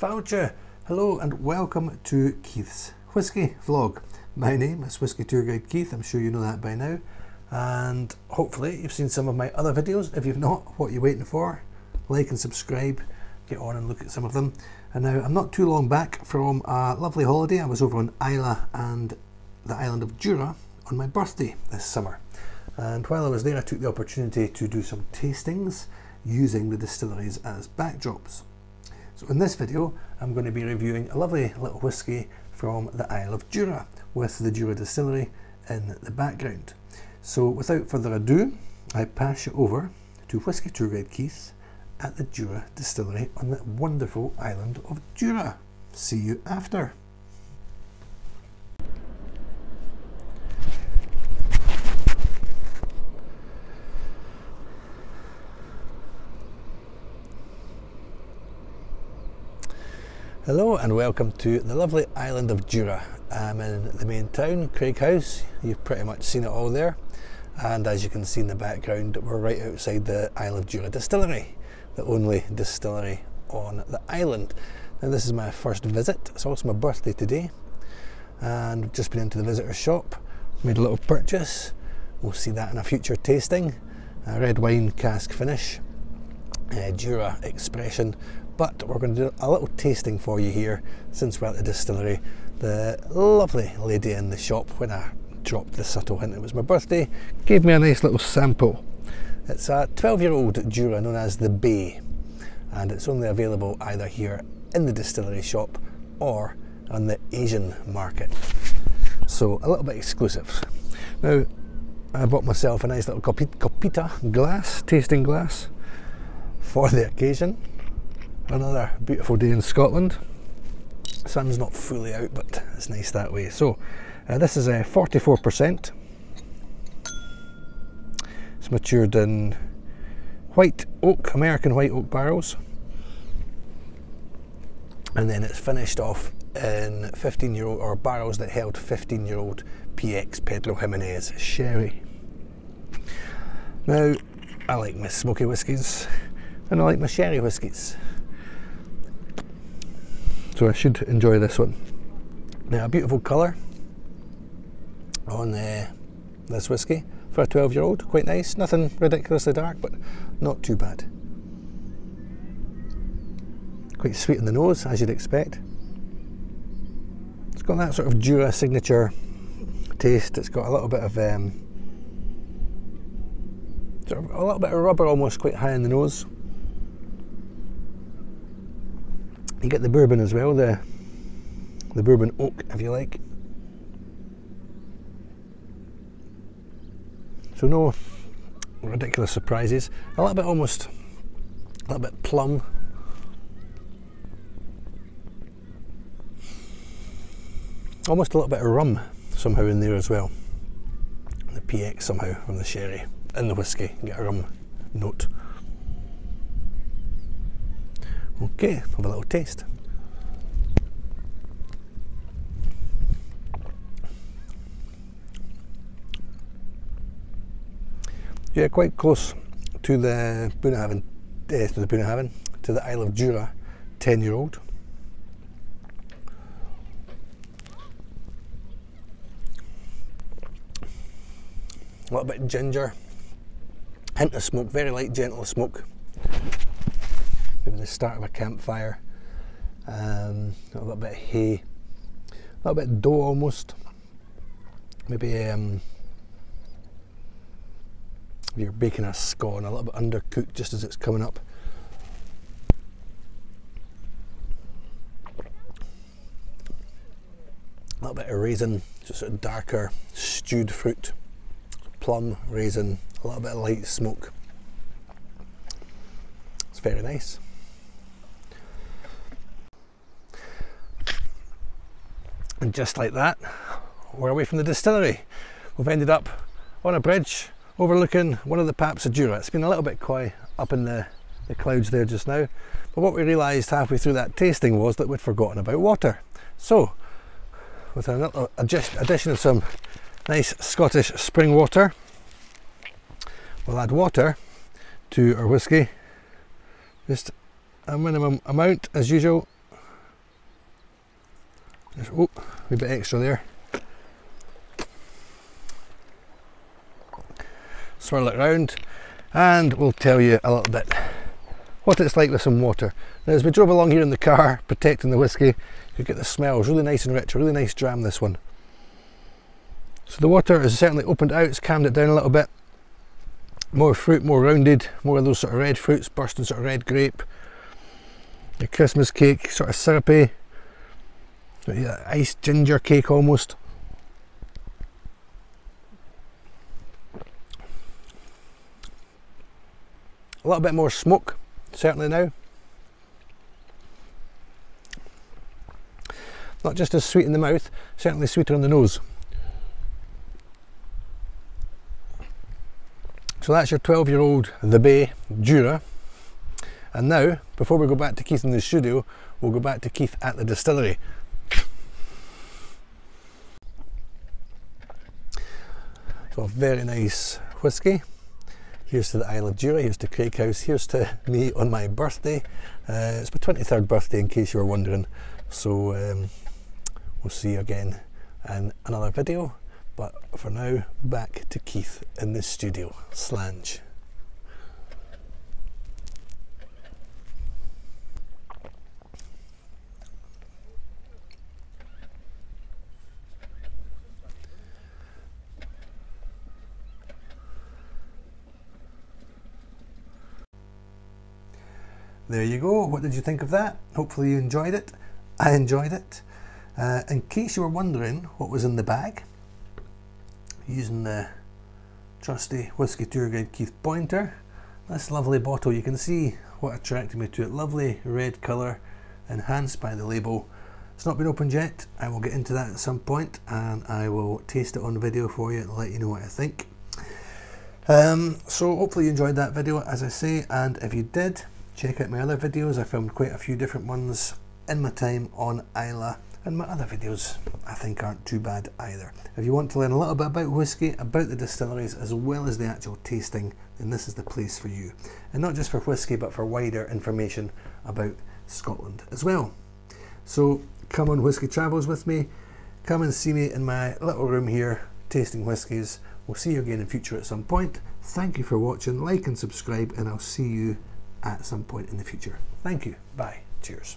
Faucha. Hello and welcome to Keith's Whisky Vlog. My name is Whisky Tour Guide Keith, I'm sure you know that by now. And hopefully you've seen some of my other videos. If you've not, what are you waiting for? Like and subscribe, get on and look at some of them. And now I'm not too long back from a lovely holiday. I was over on Islay and the island of Jura on my birthday this summer. And while I was there, I took the opportunity to do some tastings using the distilleries as backdrops. So in this video, I'm going to be reviewing a lovely little whisky from the Isle of Jura with the Jura distillery in the background. So without further ado, I pass you over to Whisky Tour Guide Keith at the Jura distillery on the wonderful island of Jura. See you after. Hello and welcome to the lovely island of Jura. I'm in the main town, Craighouse. You've pretty much seen it all there. And as you can see in the background, we're right outside the Isle of Jura distillery, the only distillery on the island. Now this is my first visit. It's also my birthday today. And I've just been into the visitor shop, made a little purchase. We'll see that in a future tasting. A red wine cask finish, uh, Jura expression but we're going to do a little tasting for you here since we're at the distillery. The lovely lady in the shop, when I dropped the subtle hint it was my birthday, gave me a nice little sample. It's a 12 year old Jura known as the Bay, and it's only available either here in the distillery shop or on the Asian market. So a little bit exclusive. Now, I bought myself a nice little copita glass, tasting glass, for the occasion another beautiful day in Scotland. Sun's not fully out, but it's nice that way. So, uh, this is a 44%. It's matured in white oak, American white oak barrels. And then it's finished off in 15 year old, or barrels that held 15 year old PX Pedro Ximénez sherry. Now, I like my smoky whiskies and I like my sherry whiskies so I should enjoy this one. Now a beautiful colour on uh, this whisky for a 12 year old, quite nice, nothing ridiculously dark but not too bad. Quite sweet in the nose as you'd expect. It's got that sort of Jura signature taste, it's got a little bit of um, sort of a little bit of rubber almost quite high in the nose You get the bourbon as well, the the bourbon oak, if you like. So no ridiculous surprises. A little bit almost, a little bit plum. Almost a little bit of rum somehow in there as well. The PX somehow from the sherry and the whiskey. get a rum note. Okay, have a little taste. Yeah, quite close to the Bunnahabhain, uh, to the Bunnahabhain, to the Isle of Jura, 10 year old. A little bit of ginger, hint of smoke, very light, gentle smoke the start of a campfire. Um, a little bit of hay, a little bit of dough almost. Maybe um, you're baking a scone, a little bit undercooked just as it's coming up. A little bit of raisin, just sort of darker stewed fruit, plum, raisin, a little bit of light smoke. It's very nice. And just like that, we're away from the distillery. We've ended up on a bridge overlooking one of the Paps of Jura. It's been a little bit quiet up in the, the clouds there just now. But what we realised halfway through that tasting was that we'd forgotten about water. So, with a little addition of some nice Scottish spring water, we'll add water to our whisky. Just a minimum amount as usual There's, oh, a bit extra there. Swirl it round and we'll tell you a little bit what it's like with some water. Now as we drove along here in the car protecting the whiskey, you get the smells really nice and rich, a really nice dram this one. So the water has certainly opened out, it's calmed it down a little bit. More fruit, more rounded, more of those sort of red fruits, bursting sort of red grape. The Christmas cake, sort of syrupy. Yeah, iced ginger cake almost. A little bit more smoke, certainly now. Not just as sweet in the mouth, certainly sweeter on the nose. So that's your 12 year old The Bay Jura. And now, before we go back to Keith in the studio, we'll go back to Keith at the distillery. So, very nice whisky. Here's to the Isle of Jura, here's to Craighouse, here's to me on my birthday. Uh, it's my 23rd birthday, in case you were wondering. So, um, we'll see you again in another video. But for now, back to Keith in the studio. Slàinte. There you go. What did you think of that? Hopefully you enjoyed it. I enjoyed it. Uh, in case you were wondering what was in the bag, using the trusty Whisky Tour Guide Keith pointer, this lovely bottle, you can see what attracted me to it. Lovely red colour, enhanced by the label. It's not been opened yet. I will get into that at some point and I will taste it on video for you and let you know what I think. Um, so hopefully you enjoyed that video as I say and if you did Check out my other videos, I filmed quite a few different ones in my time on Islay and my other videos I think aren't too bad either. If you want to learn a little bit about whisky, about the distilleries as well as the actual tasting, then this is the place for you. And not just for whisky but for wider information about Scotland as well. So come on Whisky Travels with me, come and see me in my little room here tasting whiskies. We'll see you again in future at some point. Thank you for watching, like and subscribe and I'll see you at some point in the future. Thank you. Bye. Cheers.